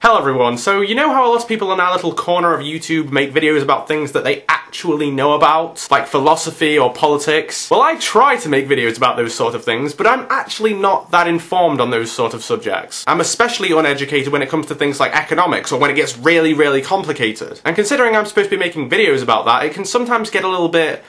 Hello everyone, so you know how a lot of people in our little corner of YouTube make videos about things that they actually know about? Like philosophy or politics? Well I try to make videos about those sort of things, but I'm actually not that informed on those sort of subjects. I'm especially uneducated when it comes to things like economics or when it gets really, really complicated. And considering I'm supposed to be making videos about that, it can sometimes get a little bit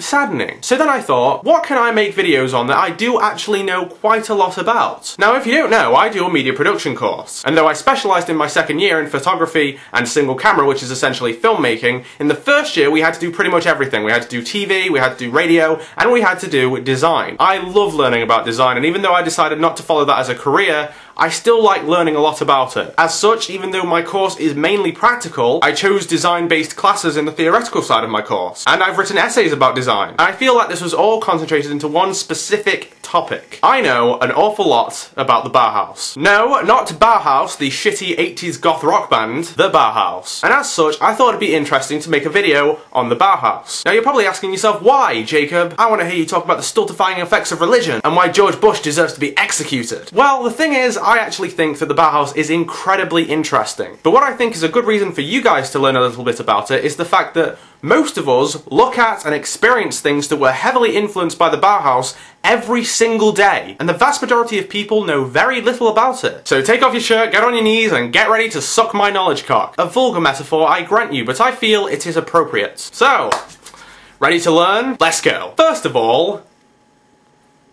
saddening. So then I thought, what can I make videos on that I do actually know quite a lot about? Now if you don't know, I do a media production course, and though I specialised in my second year in photography and single camera, which is essentially filmmaking, in the first year we had to do pretty much everything. We had to do TV, we had to do radio, and we had to do design. I love learning about design, and even though I decided not to follow that as a career, I still like learning a lot about it. As such, even though my course is mainly practical, I chose design-based classes in the theoretical side of my course. And I've written essays about design. And I feel like this was all concentrated into one specific topic. I know an awful lot about the Bauhaus. No, not Bauhaus, the shitty 80s goth rock band, the Bauhaus. And as such, I thought it'd be interesting to make a video on the Bauhaus. Now you're probably asking yourself, why, Jacob? I want to hear you talk about the stultifying effects of religion and why George Bush deserves to be executed. Well, the thing is, I actually think that the Bauhaus is incredibly interesting. But what I think is a good reason for you guys to learn a little bit about it is the fact that most of us look at and experience things that were heavily influenced by the Bauhaus every single day, and the vast majority of people know very little about it. So take off your shirt, get on your knees, and get ready to suck my knowledge cock. A vulgar metaphor, I grant you, but I feel it is appropriate. So, ready to learn? Let's go. First of all,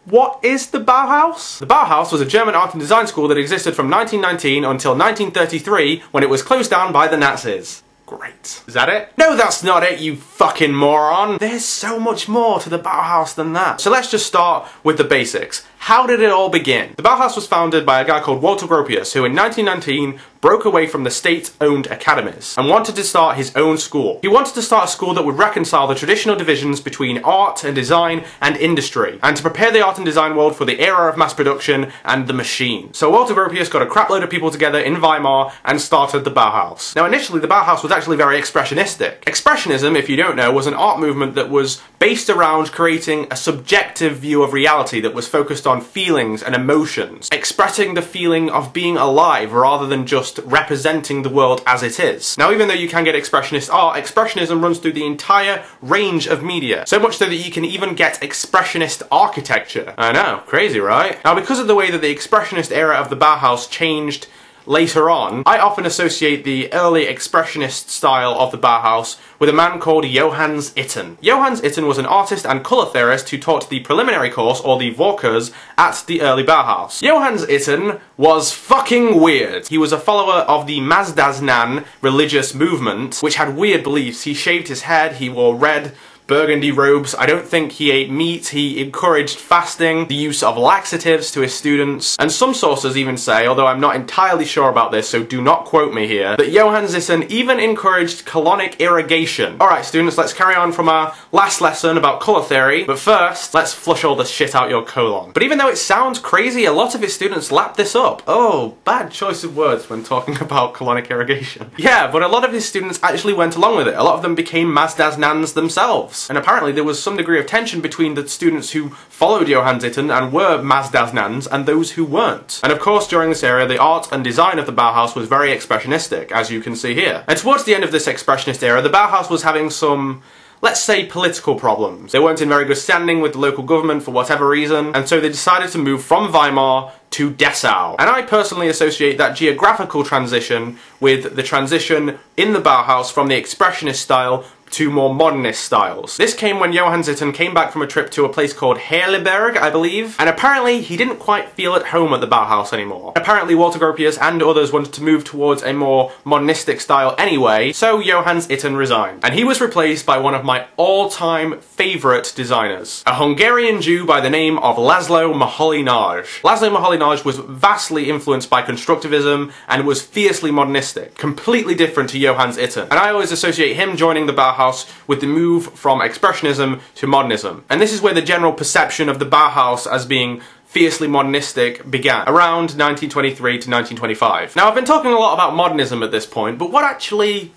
what is the Bauhaus? The Bauhaus was a German art and design school that existed from 1919 until 1933 when it was closed down by the Nazis. Great. Is that it? No, that's not it, you fucking moron! There's so much more to the Bauhaus than that. So let's just start with the basics. How did it all begin? The Bauhaus was founded by a guy called Walter Gropius, who in 1919 broke away from the state-owned academies and wanted to start his own school. He wanted to start a school that would reconcile the traditional divisions between art and design and industry, and to prepare the art and design world for the era of mass production and the machine. So Walter Gropius got a crapload of people together in Weimar and started the Bauhaus. Now initially the Bauhaus was actually very expressionistic. Expressionism, if you don't know, was an art movement that was based around creating a subjective view of reality that was focused on on feelings and emotions, expressing the feeling of being alive rather than just representing the world as it is. Now even though you can get expressionist art, expressionism runs through the entire range of media, so much so that you can even get expressionist architecture. I know, crazy right? Now because of the way that the expressionist era of the Bauhaus changed later on, I often associate the early expressionist style of the Bauhaus with a man called Johannes Itten. Johannes Itten was an artist and colour theorist who taught the preliminary course, or the Vorkurs, at the early Bauhaus. Johannes Itten was fucking weird. He was a follower of the Mazdaznan religious movement, which had weird beliefs. He shaved his head, he wore red, burgundy robes. I don't think he ate meat. He encouraged fasting, the use of laxatives to his students, and some sources even say, although I'm not entirely sure about this, so do not quote me here, that Johannes Itten even encouraged colonic irrigation. Alright students, let's carry on from our last lesson about colour theory, but first, let's flush all the shit out your colon. But even though it sounds crazy, a lot of his students lap this up. Oh, bad choice of words when talking about colonic irrigation. Yeah, but a lot of his students actually went along with it. A lot of them became Mazdaznans themselves. And apparently there was some degree of tension between the students who followed Johann Itten and were Mazdaznans and those who weren't. And of course during this era the art and design of the Bauhaus was very expressionistic, as you can see here. And towards the end of this expressionist era the Bauhaus was having some let's say, political problems. They weren't in very good standing with the local government for whatever reason, and so they decided to move from Weimar to Dessau. And I personally associate that geographical transition with the transition in the Bauhaus from the Expressionist style to more modernist styles. This came when Johann Itten came back from a trip to a place called Heidelberg, I believe, and apparently he didn't quite feel at home at the Bauhaus anymore. Apparently Walter Gropius and others wanted to move towards a more modernistic style anyway, so Johann Itten resigned. And he was replaced by one of my all-time favourite designers, a Hungarian Jew by the name of Laszlo Moholy-Nagy. Laszlo Moholy-Nagy was vastly influenced by constructivism and was fiercely modernistic, completely different to Johann Itten. And I always associate him joining the Bauhaus Bauhaus with the move from Expressionism to Modernism. And this is where the general perception of the Bauhaus as being fiercely modernistic began, around 1923 to 1925. Now I've been talking a lot about modernism at this point, but what actually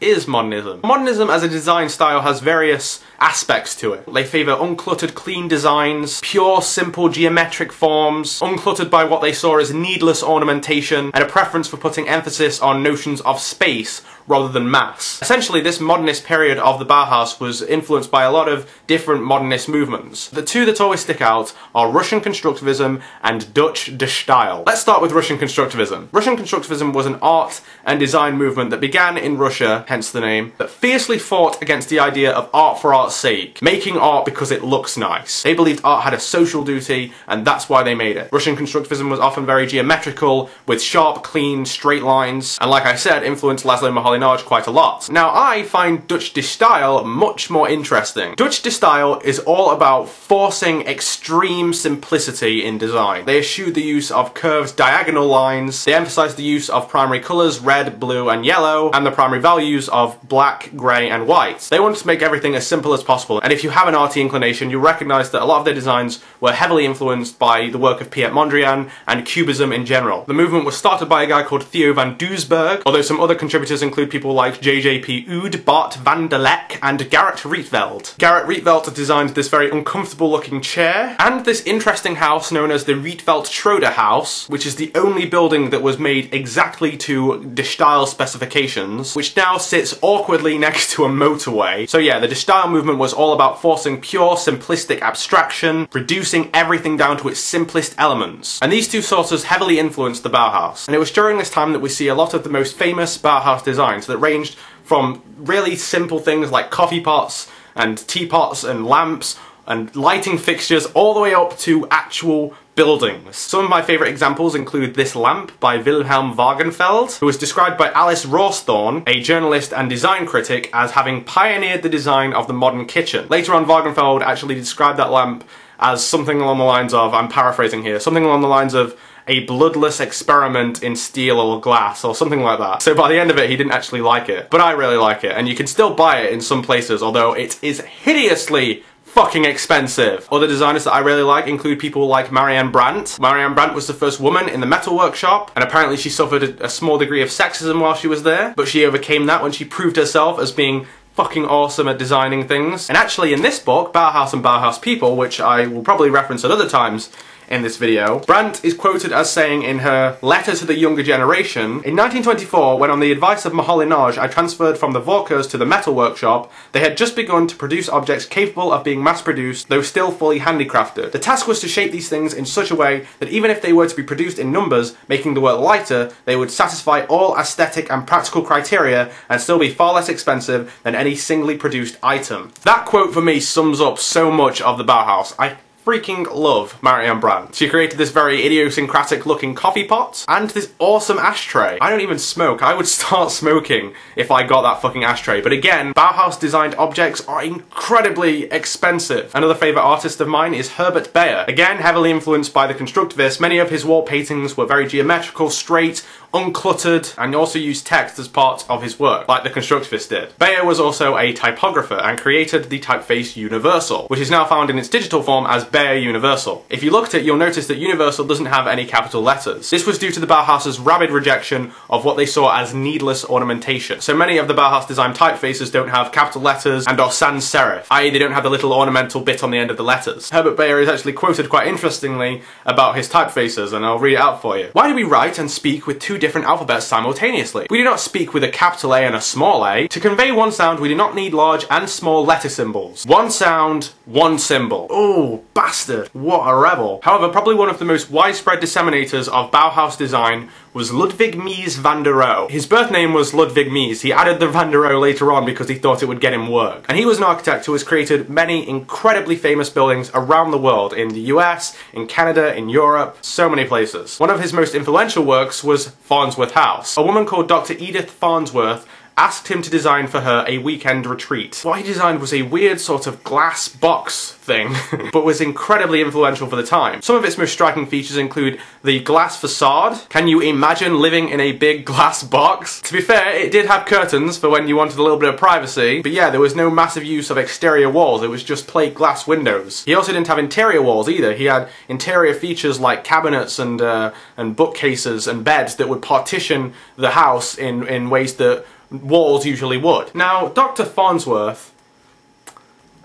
is modernism? Modernism as a design style has various aspects to it. They favour uncluttered, clean designs, pure, simple geometric forms, uncluttered by what they saw as needless ornamentation, and a preference for putting emphasis on notions of space rather than mass. Essentially, this modernist period of the Bauhaus was influenced by a lot of different modernist movements. The two that always stick out are Russian constructivism and Dutch De Stijl. Let's start with Russian constructivism. Russian constructivism was an art and design movement that began in Russia, hence the name, that fiercely fought against the idea of art for art's sake, making art because it looks nice. They believed art had a social duty, and that's why they made it. Russian constructivism was often very geometrical, with sharp, clean, straight lines, and like I said, influenced Laszlo Quite a lot. Now, I find Dutch De Stijl much more interesting. Dutch De Stijl is all about forcing extreme simplicity in design. They eschewed the use of curved diagonal lines, they emphasized the use of primary colours, red, blue and yellow, and the primary values of black, grey and white. They wanted to make everything as simple as possible, and if you have an arty inclination, you recognise that a lot of their designs were heavily influenced by the work of Piet Mondrian and Cubism in general. The movement was started by a guy called Theo van Doesburg, although some other contributors include people like JJP Oud, Bart van der Leck, and Gerrit Rietveld. Gerrit Rietveld designed this very uncomfortable looking chair, and this interesting house known as the Rietveld Schroeder House, which is the only building that was made exactly to De Stijl specifications, which now sits awkwardly next to a motorway. So yeah, the De Stijl movement was all about forcing pure simplistic abstraction, reducing everything down to its simplest elements. And these two sources heavily influenced the Bauhaus. And it was during this time that we see a lot of the most famous Bauhaus designs that ranged from really simple things like coffee pots and teapots and lamps and lighting fixtures all the way up to actual buildings. Some of my favourite examples include this lamp by Wilhelm Wagenfeld, who was described by Alice Rawsthorn, a journalist and design critic, as having pioneered the design of the modern kitchen. Later on, Wagenfeld actually described that lamp as something along the lines of, I'm paraphrasing here, something along the lines of a bloodless experiment in steel or glass or something like that. So by the end of it, he didn't actually like it. But I really like it, and you can still buy it in some places, although it is hideously fucking expensive. Other designers that I really like include people like Marianne Brandt. Marianne Brandt was the first woman in the metal workshop, and apparently she suffered a, a small degree of sexism while she was there, but she overcame that when she proved herself as being fucking awesome at designing things. And actually in this book, Bauhaus and Bauhaus People, which I will probably reference at other times, in this video. Brandt is quoted as saying in her letter to the younger generation, In 1924, when on the advice of Moholy-Nagy I transferred from the Vorkurs to the metal workshop, they had just begun to produce objects capable of being mass-produced, though still fully handicrafted. The task was to shape these things in such a way that even if they were to be produced in numbers, making the work lighter, they would satisfy all aesthetic and practical criteria and still be far less expensive than any singly produced item. That quote for me sums up so much of the Bauhaus. I freaking love Marianne Brandt. She created this very idiosyncratic looking coffee pot and this awesome ashtray. I don't even smoke. I would start smoking if I got that fucking ashtray. But again, Bauhaus designed objects are incredibly expensive. Another favourite artist of mine is Herbert Bayer. Again, heavily influenced by the Constructivists, many of his wall paintings were very geometrical, straight, uncluttered, and also used text as part of his work, like the Constructivists did. Bayer was also a typographer and created the typeface Universal, which is now found in its digital form as Bayer Universal. If you look at it, you'll notice that Universal doesn't have any capital letters. This was due to the Bauhaus's rabid rejection of what they saw as needless ornamentation. So many of the Bauhaus design typefaces don't have capital letters and or sans serif, i.e. they don't have the little ornamental bit on the end of the letters. Herbert Bayer is actually quoted quite interestingly about his typefaces, and I'll read it out for you. Why do we write and speak with two different alphabets simultaneously? We do not speak with a capital A and a small a. To convey one sound, we do not need large and small letter symbols. One sound, one symbol. Oh, bastard. What a rebel. However, probably one of the most widespread disseminators of Bauhaus design was Ludwig Mies van der Rohe. His birth name was Ludwig Mies. He added the van der Rohe later on because he thought it would get him work. And he was an architect who has created many incredibly famous buildings around the world, in the US, in Canada, in Europe, so many places. One of his most influential works was Farnsworth House. A woman called Dr. Edith Farnsworth asked him to design for her a weekend retreat. What he designed was a weird sort of glass box thing, but was incredibly influential for the time. Some of its most striking features include the glass facade. Can you imagine living in a big glass box? To be fair, it did have curtains for when you wanted a little bit of privacy, but yeah, there was no massive use of exterior walls, it was just plate glass windows. He also didn't have interior walls either, he had interior features like cabinets and, uh, and bookcases and beds that would partition the house in, in ways that walls usually would. Now, Dr. Farnsworth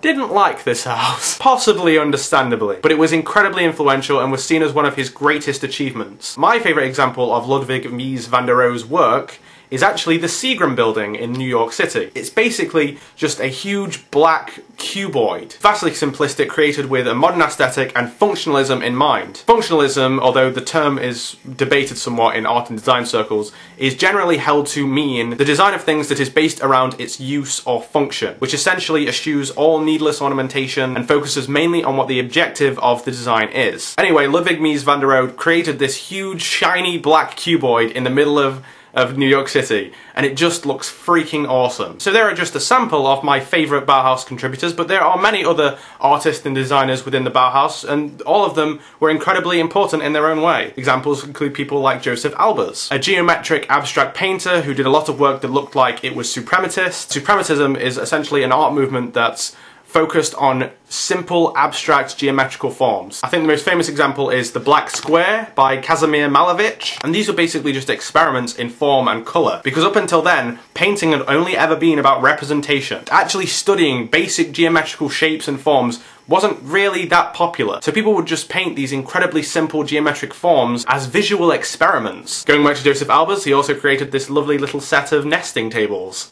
didn't like this house. Possibly understandably, but it was incredibly influential and was seen as one of his greatest achievements. My favourite example of Ludwig Mies van der Rohe's work is actually the Seagram building in New York City. It's basically just a huge black cuboid. Vastly simplistic, created with a modern aesthetic and functionalism in mind. Functionalism, although the term is debated somewhat in art and design circles, is generally held to mean the design of things that is based around its use or function, which essentially eschews all needless ornamentation and focuses mainly on what the objective of the design is. Anyway, Ludwig Mies van der Rohe created this huge shiny black cuboid in the middle of of New York City, and it just looks freaking awesome. So there are just a sample of my favourite Bauhaus contributors, but there are many other artists and designers within the Bauhaus, and all of them were incredibly important in their own way. Examples include people like Josef Albers, a geometric abstract painter who did a lot of work that looked like it was suprematist. Suprematism is essentially an art movement that's focused on simple, abstract geometrical forms. I think the most famous example is the Black Square by Kazimir Malevich, and these were basically just experiments in form and colour, because up until then, painting had only ever been about representation. Actually studying basic geometrical shapes and forms wasn't really that popular. So people would just paint these incredibly simple geometric forms as visual experiments. Going back to Josef Albers, he also created this lovely little set of nesting tables.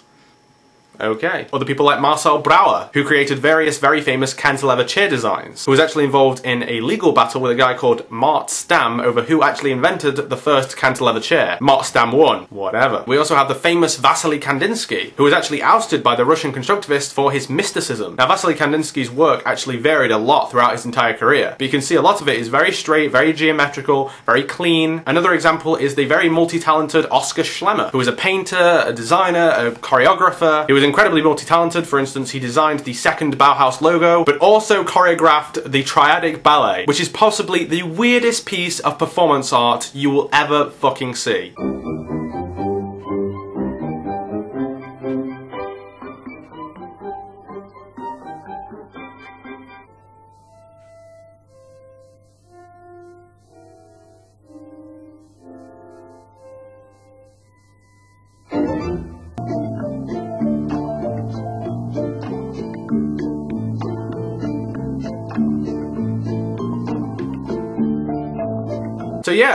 Okay. Other people like Marcel Breuer, who created various very famous cantilever chair designs, who was actually involved in a legal battle with a guy called Mart Stam over who actually invented the first cantilever chair. Mart Stam won. Whatever. We also have the famous Wassily Kandinsky, who was actually ousted by the Russian constructivists for his mysticism. Now, Wassily Kandinsky's work actually varied a lot throughout his entire career, but you can see a lot of it is very straight, very geometrical, very clean. Another example is the very multi-talented Oskar Schlemmer, who was a painter, a designer, a choreographer. He was incredibly multi-talented. For instance, he designed the second Bauhaus logo, but also choreographed the Triadic Ballet, which is possibly the weirdest piece of performance art you will ever fucking see.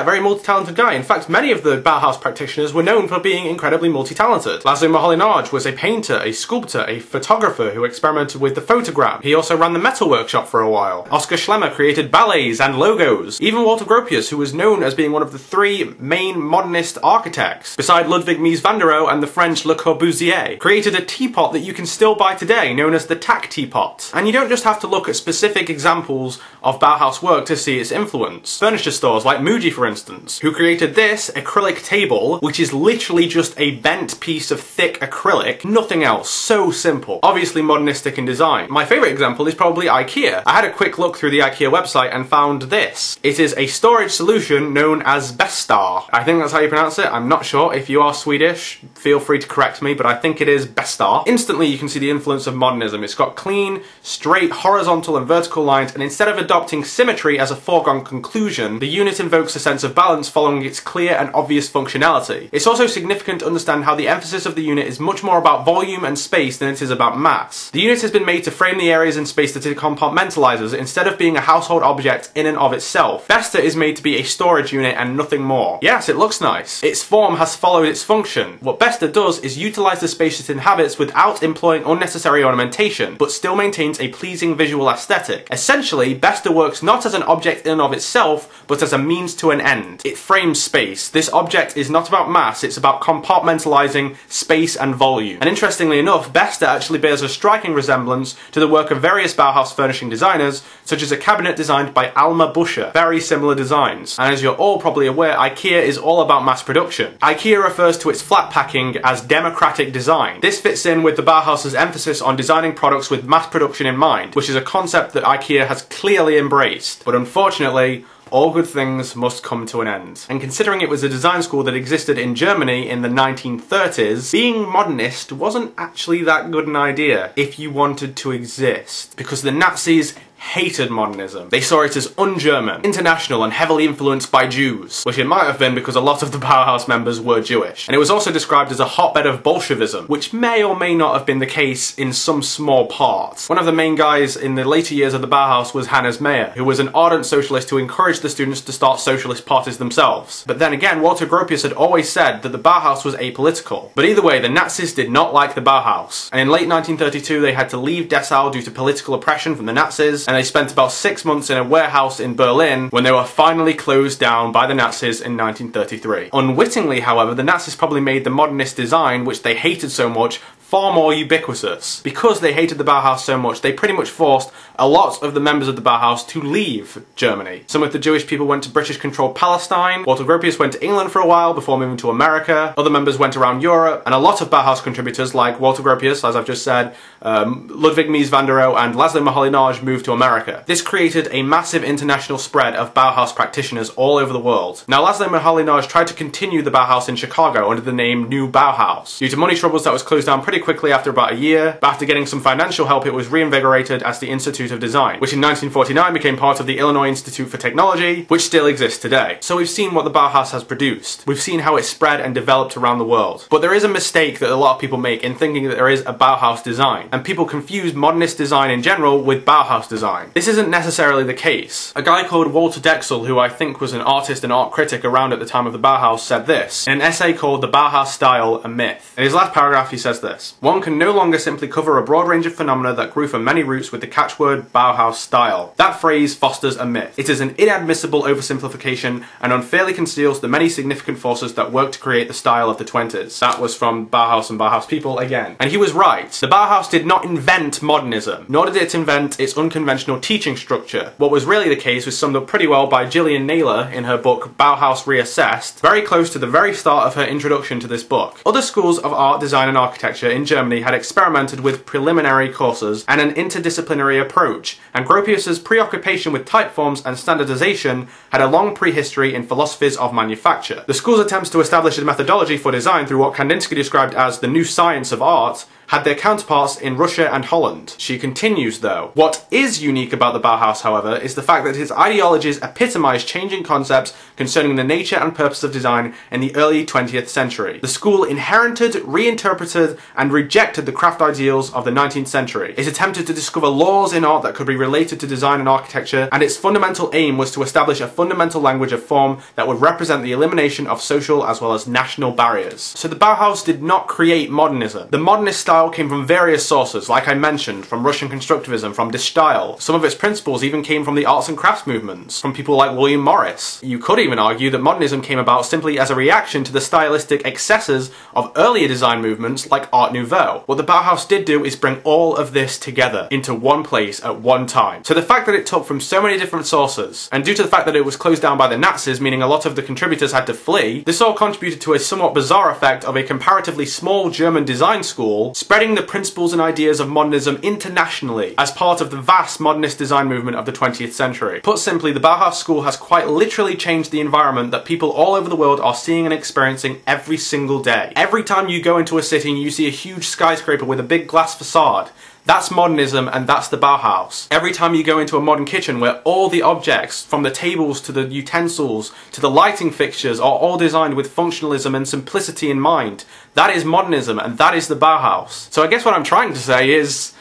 Very multi-talented guy. In fact, many of the Bauhaus practitioners were known for being incredibly multi-talented. Laszlo Moholy-Nagy was a painter, a sculptor, a photographer who experimented with the photogram. He also ran the metal workshop for a while. Oskar Schlemmer created ballets and logos. Even Walter Gropius, who was known as being one of the three main modernist architects, beside Ludwig Mies van der Rohe and the French Le Corbusier, created a teapot that you can still buy today, known as the TAC teapot. And you don't just have to look at specific examples of Bauhaus work to see its influence. Furniture stores like Muji for instance, who created this acrylic table, which is literally just a bent piece of thick acrylic, nothing else, so simple. Obviously modernistic in design. My favourite example is probably IKEA. I had a quick look through the IKEA website and found this. It is a storage solution known as Besta. I think that's how you pronounce it, I'm not sure. If you are Swedish, feel free to correct me, but I think it is Besta. Instantly you can see the influence of modernism. It's got clean, straight, horizontal and vertical lines, and instead of adopting symmetry as a foregone conclusion, the unit invokes a sense of balance following its clear and obvious functionality. It's also significant to understand how the emphasis of the unit is much more about volume and space than it is about mass. The unit has been made to frame the areas in space that it compartmentalizes instead of being a household object in and of itself. Besta is made to be a storage unit and nothing more. Yes, it looks nice. Its form has followed its function. What Besta does is utilize the space it inhabits without employing unnecessary ornamentation, but still maintains a pleasing visual aesthetic. Essentially, Besta works not as an object in and of itself, but as a means to an end. It frames space. This object is not about mass, it's about compartmentalizing space and volume. And interestingly enough, Besta actually bears a striking resemblance to the work of various Bauhaus furnishing designers, such as a cabinet designed by Alma Buscher. Very similar designs. And as you're all probably aware, IKEA is all about mass production. IKEA refers to its flat packing as democratic design. This fits in with the Bauhaus's emphasis on designing products with mass production in mind, which is a concept that IKEA has clearly embraced. But unfortunately, all good things must come to an end. And considering it was a design school that existed in Germany in the 1930s, being modernist wasn't actually that good an idea if you wanted to exist. Because the Nazis hated modernism. They saw it as un-German, international and heavily influenced by Jews, which it might have been because a lot of the Bauhaus members were Jewish. And it was also described as a hotbed of Bolshevism, which may or may not have been the case in some small parts. One of the main guys in the later years of the Bauhaus was Hannes Meyer, who was an ardent socialist who encouraged the students to start socialist parties themselves. But then again, Walter Gropius had always said that the Bauhaus was apolitical. But either way, the Nazis did not like the Bauhaus. And in late 1932, they had to leave Dessau due to political oppression from the Nazis, and they spent about six months in a warehouse in Berlin when they were finally closed down by the Nazis in 1933. Unwittingly, however, the Nazis probably made the modernist design, which they hated so much, far more ubiquitous. Because they hated the Bauhaus so much, they pretty much forced a lot of the members of the Bauhaus to leave Germany. Some of the Jewish people went to British-controlled Palestine, Walter Gropius went to England for a while before moving to America, other members went around Europe, and a lot of Bauhaus contributors like Walter Gropius, as I've just said, um, Ludwig Mies van der Rohe and Laszlo Moholy-Nagy moved to America. This created a massive international spread of Bauhaus practitioners all over the world. Now Laszlo Moholy-Nagy tried to continue the Bauhaus in Chicago under the name New Bauhaus. Due to money troubles that was closed down pretty quickly after about a year, but after getting some financial help it was reinvigorated as the Institute of Design, which in 1949 became part of the Illinois Institute for Technology, which still exists today. So we've seen what the Bauhaus has produced. We've seen how it spread and developed around the world. But there is a mistake that a lot of people make in thinking that there is a Bauhaus design, and people confuse modernist design in general with Bauhaus design. This isn't necessarily the case. A guy called Walter Dexel, who I think was an artist and art critic around at the time of the Bauhaus, said this in an essay called The Bauhaus Style, a Myth. In his last paragraph he says this, One can no longer simply cover a broad range of phenomena that grew from many roots with the catchword Bauhaus style. That phrase fosters a myth. It is an inadmissible oversimplification and unfairly conceals the many significant forces that worked to create the style of the 20s. That was from Bauhaus and Bauhaus people again. And he was right. The Bauhaus did not invent modernism, nor did it invent its unconventional teaching structure. What was really the case was summed up pretty well by Gillian Naylor in her book Bauhaus Reassessed, very close to the very start of her introduction to this book. Other schools of art, design and architecture in Germany had experimented with preliminary courses and an interdisciplinary approach, and Gropius's preoccupation with typeforms and standardization had a long prehistory in philosophies of manufacture. The school's attempts to establish a methodology for design through what Kandinsky described as the new science of art had their counterparts in Russia and Holland. She continues though. What is unique about the Bauhaus, however, is the fact that its ideologies epitomize changing concepts concerning the nature and purpose of design in the early 20th century. The school inherited, reinterpreted, and rejected the craft ideals of the 19th century. It attempted to discover laws in art that could be related to design and architecture, and its fundamental aim was to establish a fundamental language of form that would represent the elimination of social as well as national barriers. So the Bauhaus did not create modernism. The modernist style style came from various sources, like I mentioned, from Russian constructivism, from De Stijl. Some of its principles even came from the arts and crafts movements, from people like William Morris. You could even argue that modernism came about simply as a reaction to the stylistic excesses of earlier design movements like Art Nouveau. What the Bauhaus did do is bring all of this together into one place at one time. So the fact that it took from so many different sources, and due to the fact that it was closed down by the Nazis, meaning a lot of the contributors had to flee, this all contributed to a somewhat bizarre effect of a comparatively small German design school spreading the principles and ideas of modernism internationally as part of the vast modernist design movement of the 20th century. Put simply, the Bauhaus School has quite literally changed the environment that people all over the world are seeing and experiencing every single day. Every time you go into a city and you see a huge skyscraper with a big glass facade, that's modernism and that's the Bauhaus. Every time you go into a modern kitchen where all the objects, from the tables to the utensils to the lighting fixtures, are all designed with functionalism and simplicity in mind, that is modernism and that is the Bauhaus. So I guess what I'm trying to say is,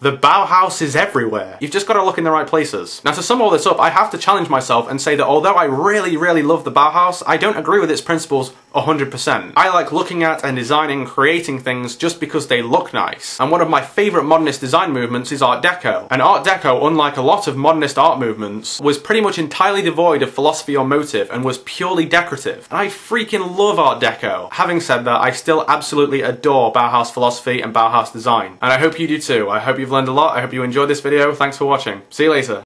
the Bauhaus is everywhere. You've just got to look in the right places. Now to sum all this up, I have to challenge myself and say that although I really, really love the Bauhaus, I don't agree with its principles 100%. I like looking at and designing creating things just because they look nice. And one of my favourite modernist design movements is Art Deco. And Art Deco, unlike a lot of modernist art movements, was pretty much entirely devoid of philosophy or motive and was purely decorative. And I freaking love Art Deco. Having said that, I still absolutely adore Bauhaus philosophy and Bauhaus design. And I hope you do too. I hope you've learned a lot. I hope you enjoyed this video. Thanks for watching. See you later.